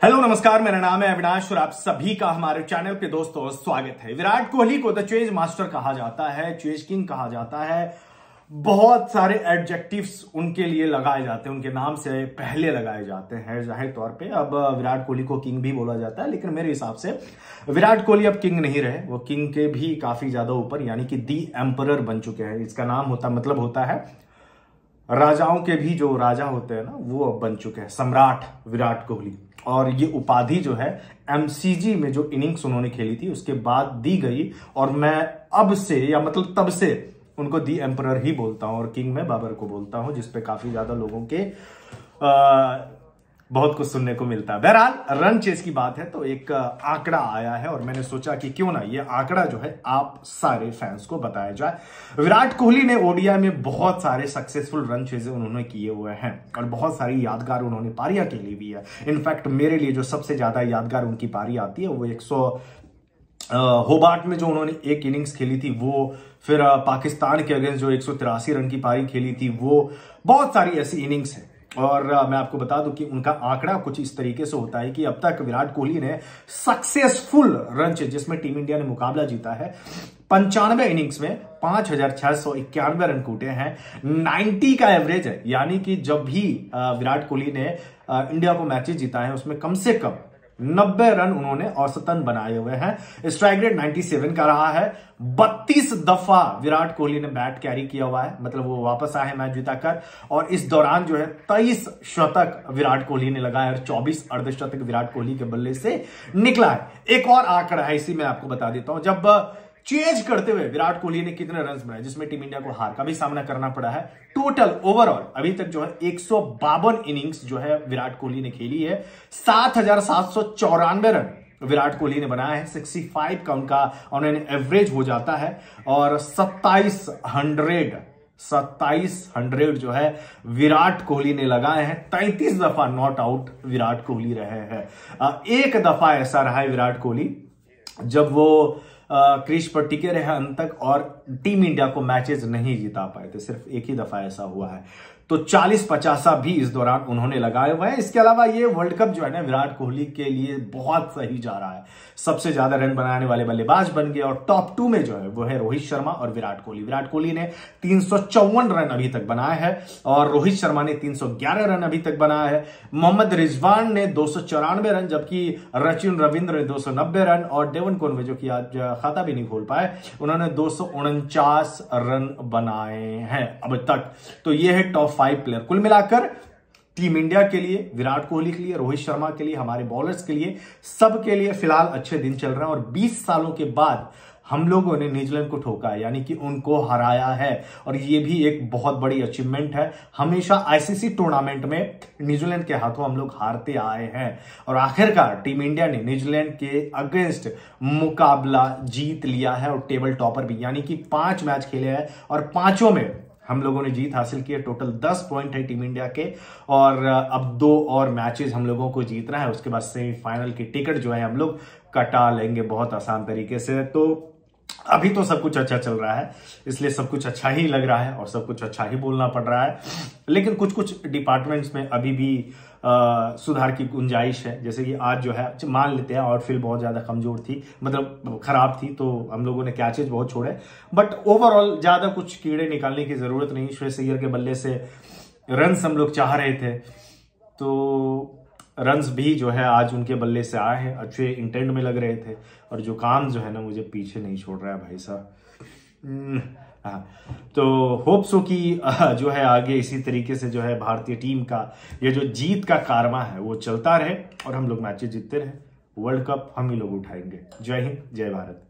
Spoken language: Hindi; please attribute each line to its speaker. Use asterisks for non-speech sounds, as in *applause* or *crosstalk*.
Speaker 1: हेलो, नमस्कार, मेरा नाम है अविनाश और आप सभी का हमारे चैनल पे दोस्तों स्वागत है। विराट कोहली को द चेज मास्टर कहा जाता है चेज किंग कहा जाता है। बहुत सारे एडजेक्टिव्स उनके लिए लगाए जाते हैं, उनके नाम से पहले लगाए जाते हैं, ज़ाहिर तौर पे। अब विराट कोहली को किंग भी बोला जाता है, लेकिन मेरे हिसाब से विराट कोहली अब किंग नहीं रहे, वो किंग के भी काफ़ी ज़्यादा ऊपर, यानी कि दी एम्पर बन चुके हैं। इसका नाम होता मतलब होता है राजाओं के भी जो राजा होते हैं ना वो अब बन चुके हैं। सम्राट विराट कोहली। और ये उपाधि जो है एमसीजी में जो इनिंग्स उन्होंने खेली थी उसके बाद दी गई। और मैं अब से या मतलब तब से उनको दी एम्पर ही बोलता हूँ। और किंग में बाबर को बोलता हूँ जिसपे काफ़ी ज़्यादा लोगों के आ, बहुत कुछ सुनने को मिलता है। बहरहाल, रन चेस की बात है तो एक आंकड़ा आया है और मैंने सोचा कि क्यों ना ये आंकड़ा जो है आप सारे फैंस को बताया जाए। विराट कोहली ने ओडिया में बहुत सारे सक्सेसफुल रन चेजे उन्होंने किए हुए हैं और बहुत सारी यादगार उन्होंने पारियाँ के लिए भी है। इनफैक्ट मेरे लिए जो सबसे ज़्यादा यादगार उनकी पारी आती है, वो एक होबार्ट में जो उन्होंने एक इनिंग्स खेली थी, वो फिर पाकिस्तान के अगेंस्ट जो एक सौ तिरासी रन की पारी खेली थी, वो बहुत सारी ऐसी इनिंग्स है। और मैं आपको बता दूँ कि उनका आंकड़ा कुछ इस तरीके से होता है कि अब तक विराट कोहली ने सक्सेसफुल रन जिसमें टीम इंडिया ने मुकाबला जीता है, पंचानवे इनिंग्स में पाँच हज़ार छह सौ इक्यानवे रन कूटे हैं। 90 का एवरेज है, यानी कि जब भी विराट कोहली ने इंडिया को मैचेस जीता है, उसमें कम से कम नब्बे रन उन्होंने औसतन बनाए हुए हैं। स्ट्राइक रेट 97 का रहा है। 32 दफ़ा विराट कोहली ने बैट कैरी किया हुआ है। मतलब वो वापस आए मैच जिताकर। और इस दौरान जो है, तेईस शतक विराट कोहली ने लगाया और 24 अर्धशतक विराट कोहली के बल्ले से निकला है। एक और आंकड़ा है, इसी में आपको बता देता हूँ। जब चेंज करते हुए विराट कोहली ने कितने रन बनाए, जिसमें टीम इंडिया को हार का भी सामना करना पड़ा है। टोटल ओवरऑल अभी तक जो है, एक सौ बावन इनिंग्स जो है विराट कोहली ने खेली है। सात हज़ार सात सौ चौरानवे रन विराट कोहली ने बनाया है। 65 का उनका, उन्होंने एवरेज हो जाता है। और 2700 सत्ताईस हंड्रेड जो है विराट कोहली ने लगाए हैं। तैतीस दफ़ा नॉट आउट विराट कोहली रहे हैं। एक दफ़ा ऐसा रहा है विराट कोहली, जब वो क्रिश पर टिके रहे अंत तक और टीम इंडिया को मैचेस नहीं जीता पाए थे। सिर्फ़ एक ही दफ़ा ऐसा हुआ है। तो 40 पचासा भी इस दौरान उन्होंने लगाए हुए हैं। इसके अलावा ये वर्ल्ड कप जो है ना, विराट कोहली के लिए बहुत सही जा रहा है। सबसे ज़्यादा रन बनाने वाले बल्लेबाज बन गए और टॉप टू में जो है, वो है रोहित शर्मा और विराट कोहली। विराट कोहली ने तीन सौ चौवन रन अभी तक बनाए हैं और रोहित शर्मा ने तीन सौ ग्यारह रन अभी तक बनाया है। मोहम्मद रिजवान ने दो सौ चौरानवे रन, जबकि रचिन रविंद्र ने दो सौ नब्बे रन और डेवन कोनवे जो कि आज खाता भी नहीं खोल पाए, उन्होंने दो सौ उनचास रन बनाए हैं। अब तक तो ये है टॉप फाइव प्लेयर कुल मिलाकर टीम इंडिया के लिए, विराट कोहली के लिए, रोहित शर्मा के लिए, हमारे बॉलर्स के लिए सबके लिए फ़िलहाल अच्छे दिन चल रहे हैं और 20 सालों के बाद हम लोगों ने न्यूजीलैंड को ठोका है यानी कि उनको हराया है। और ये भी एक बहुत बड़ी अचीवमेंट है। हमेशा आईसीसी टूर्नामेंट में न्यूजीलैंड के हाथों हम लोग हारते आए हैं। और आखिरकार टीम इंडिया ने न्यूजीलैंड के अगेंस्ट मुकाबला जीत लिया है और टेबल टॉपर भी, यानी कि पाँच मैच खेले हैं। और पाँचों में हम लोगों ने जीत हासिल की है। टोटल दस पॉइंट है टीम इंडिया के। और अब दो और मैचेस हम लोगों को जीतना है। उसके बाद सेमीफाइनल की टिकट जो है हम लोग कटा लेंगे बहुत आसान तरीके से। तो अभी तो सब कुछ अच्छा चल रहा है इसलिए सब कुछ अच्छा ही लग रहा है और सब कुछ अच्छा ही बोलना पड़ रहा है। लेकिन कुछ कुछ डिपार्टमेंट्स में अभी भी आ, सुधार की गुंजाइश है। जैसे कि आज जो है मान लेते हैं आउटफील्ड बहुत ज़्यादा कमज़ोर थी मतलब खराब थी तो हम लोगों ने कैचेज बहुत छोड़े। बट ओवरऑल ज़्यादा कुछ कीड़े निकालने की ज़रूरत नहीं। श्रेयस अय्यर के बल्ले से रन हम लोग चाह रहे थे। तो रन्स भी जो है आज उनके बल्ले से आए हैं अच्छे इंटेंट में लग रहे थे। और जो काम जो है ना मुझे पीछे नहीं छोड़ रहा है भाई साहब। हम्म, हाँ। तो होप्स हो कि *laughs* जो है आगे इसी तरीके से जो है भारतीय टीम का ये जो जीत का कारमा है वो चलता रहे और हम लोग मैचेस जीतते रहे। वर्ल्ड कप हम ही लोग उठाएँगे। जय हिंद जय भारत।